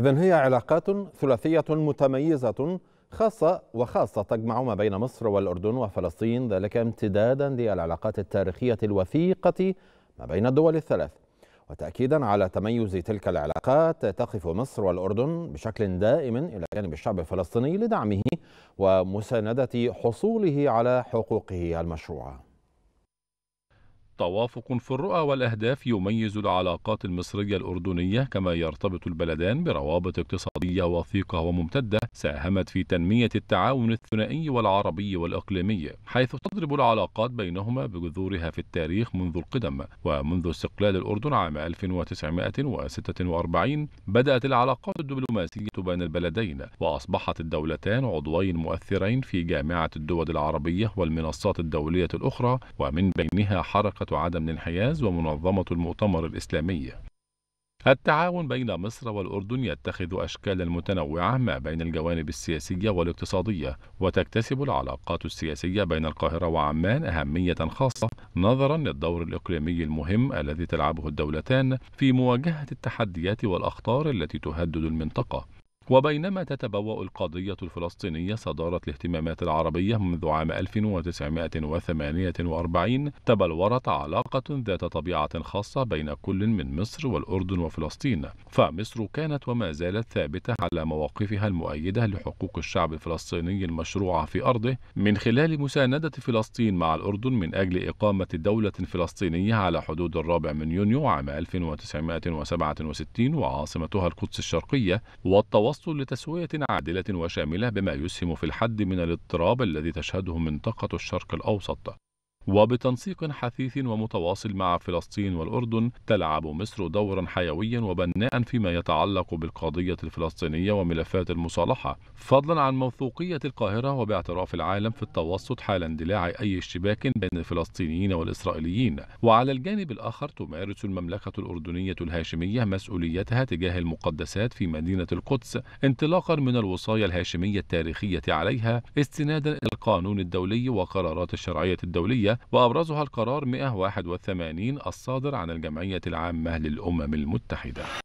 إذا هي علاقات ثلاثية متميزة خاصة وخاصة تجمع ما بين مصر والأردن وفلسطين ذلك امتدادا للعلاقات التاريخية الوثيقة ما بين الدول الثلاث. وتأكيدا على تميز تلك العلاقات تقف مصر والأردن بشكل دائم إلى جانب الشعب الفلسطيني لدعمه ومساندة حصوله على حقوقه المشروعة. توافق في الرؤى والأهداف يميز العلاقات المصرية الأردنية كما يرتبط البلدان بروابط اقتصادية وثيقة وممتدة ساهمت في تنمية التعاون الثنائي والعربي والإقليمي حيث تضرب العلاقات بينهما بجذورها في التاريخ منذ القدم. ومنذ استقلال الأردن عام 1946 بدأت العلاقات الدبلوماسية بين البلدين وأصبحت الدولتان عضوين مؤثرين في جامعة الدول العربية والمنصات الدولية الأخرى ومن بينها حركة عدم الانحياز ومنظمة المؤتمر الإسلامي. التعاون بين مصر والأردن يتخذ أشكالا متنوعة ما بين الجوانب السياسية والاقتصادية وتكتسب العلاقات السياسية بين القاهرة وعمان أهمية خاصة نظرا للدور الإقليمي المهم الذي تلعبه الدولتان في مواجهة التحديات والأخطار التي تهدد المنطقة. وبينما تتبوأ القضية الفلسطينية صدارة الاهتمامات العربية منذ عام 1948 تبلورت علاقة ذات طبيعة خاصة بين كل من مصر والأردن وفلسطين. فمصر كانت وما زالت ثابتة على مواقفها المؤيدة لحقوق الشعب الفلسطيني المشروعة في أرضه. من خلال مساندة فلسطين مع الأردن من أجل إقامة دولة فلسطينية على حدود الرابع من يونيو عام 1967 وعاصمتها القدس الشرقية والتوصل التوصل لتسوية عادلة وشاملة بما يسهم في الحد من الاضطراب الذي تشهده منطقة الشرق الأوسط. وبتنسيق حثيث ومتواصل مع فلسطين والأردن تلعب مصر دورا حيويا وبناء فيما يتعلق بالقضية الفلسطينية وملفات المصالحة. فضلا عن موثوقية القاهرة وباعتراف العالم في التوسط حال اندلاع أي اشتباك بين الفلسطينيين والإسرائيليين. وعلى الجانب الآخر تمارس المملكة الأردنية الهاشمية مسؤوليتها تجاه المقدسات في مدينة القدس انطلاقا من الوصايا الهاشمية التاريخية عليها استنادا إلى القانون الدولي وقرارات الشرعية الدولية وأبرزها القرار 181 الصادر عن الجمعية العامة للأمم المتحدة.